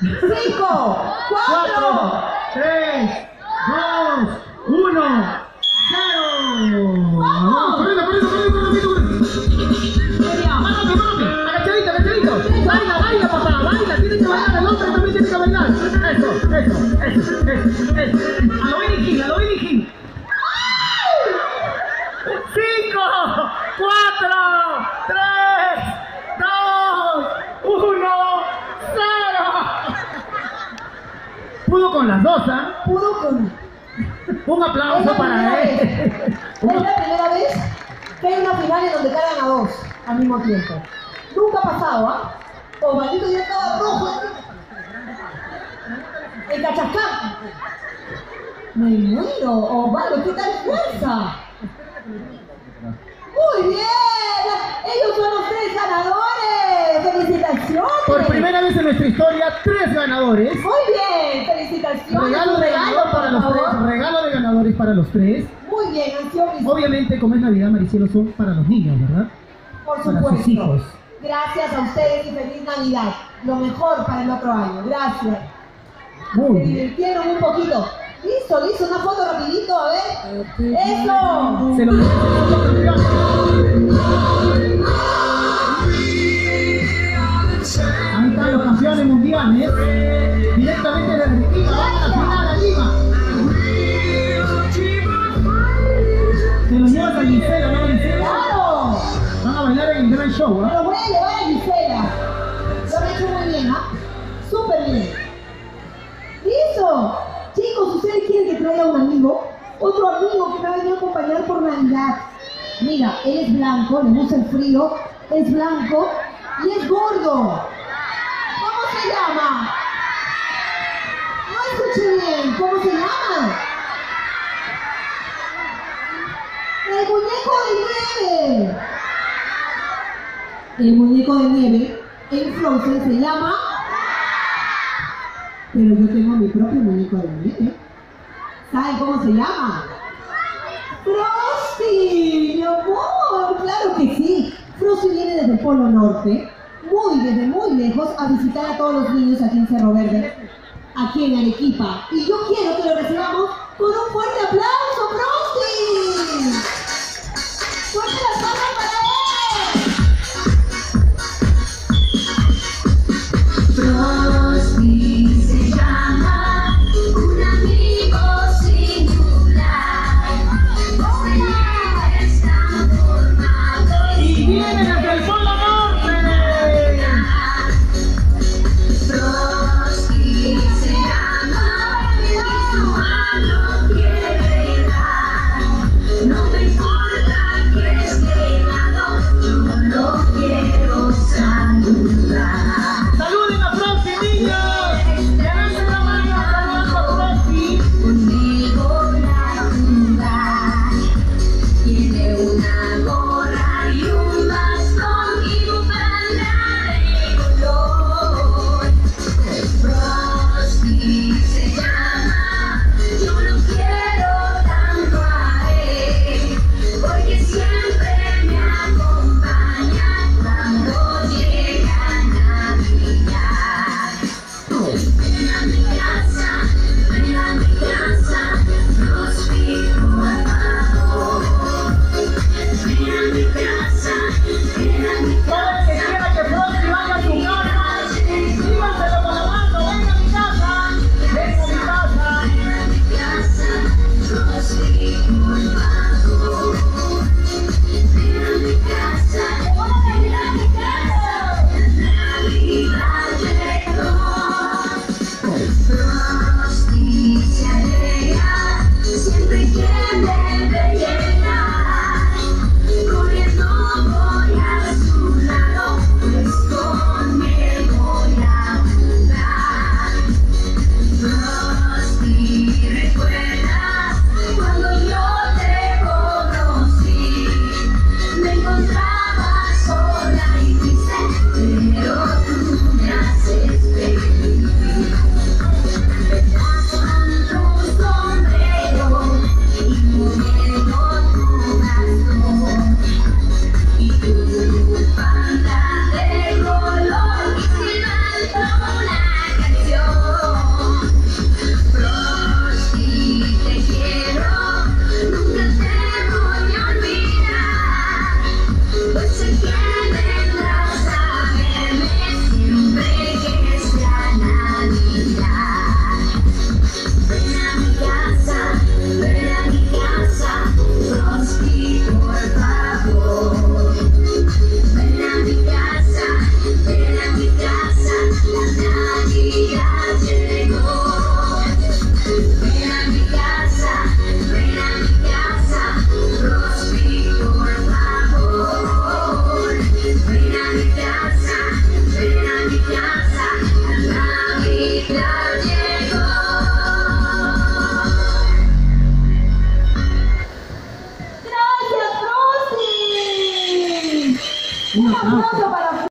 5, 4, 3, 2, 1, 0. ¡Vamos! ¡Corre, corre, corre, corre, corre! ¡Márate, márate! ¡Agachadito, agachadito! ¡Baila, baila, papá! ¡Baila! Tiene que bailar, el hombre también tiene que bailar. Eso, eso, eso, eso, eso. A lo Benny King, a lo Benny con las dos, ¿ah? pudo con... Un aplauso la para él. Es la primera vez que hay una final en donde cargan a dos al mismo tiempo. Nunca ha pasado, ¿ah? Osvaldito ya estaba rojo. El cachacán. Me muero, Osvaldo, ¿qué tal fuerza? Muy bien, ellos son los tres ganadores. Felicitaciones. Por primera vez en nuestra historia, tres ganadores. Muy bien, felicitaciones. Regalo de Regalo, ganador para los favor. tres. Regalo de ganadores para los tres. Muy bien, mis Obviamente, como es Navidad, Maricielo, son para los niños, ¿verdad? Por Para supuesto. sus hijos. Gracias a ustedes y feliz Navidad. Lo mejor para el otro año. Gracias. Muy Se bien. divirtieron un poquito. Listo, listo, una foto rapidito, a ver. Eso. Se lo los campeones mundiales. Directamente de Argentina. Van a la final a Lima. Se los llevas a Gisela, ¿no, Gisela? Claro. Van a bailar en el gran show, lo voy a llevar a Gisela. Lo han hecho muy bien, ¿ah? Súper bien. Listo. Chicos, ¿ustedes quieren que traiga un amigo? Otro amigo que me va a venir a acompañar por Navidad. Mira, él es blanco, le gusta el frío, es blanco y es gordo. ¿Cómo se llama? No escuché bien. ¿Cómo se llama? El muñeco de nieve. El muñeco de nieve en Frozen se llama. Pero yo tengo mi propio muñeco de nieve. ¿Saben cómo se llama? Frosty, mi amor, claro que sí. Frosty viene desde el Polo Norte, muy desde muy lejos, a visitar a todos los niños aquí en Cerro Verde, aquí en Arequipa. Y yo quiero que lo recibamos con un fuerte aplauso.